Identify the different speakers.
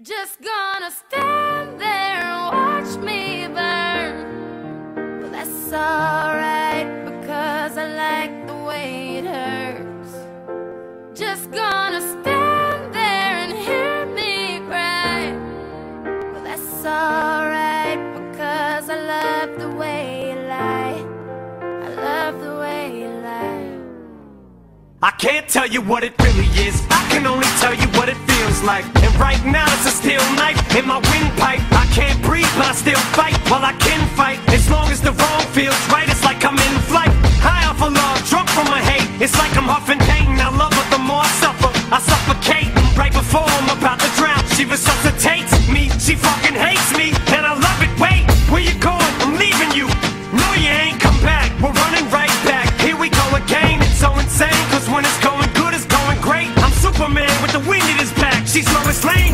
Speaker 1: Just gonna stand there and watch me burn. But that's alright because I like the way it hurts. Just gonna stand there and hear me cry. But that's alright because I love the way you lie. I love the way you lie.
Speaker 2: I can't tell you what it really is. I can only tell you feels like. And right now it's a steel knife in my windpipe. I can't breathe, but I still fight. Well, I can fight as long as the wrong feels right. It's like I'm in flight, high off of love, drunk from my hate. It's like I'm huffing pain. I love her the more I suffer. I suffocate right before I'm about to drown. She resuscitates. was slain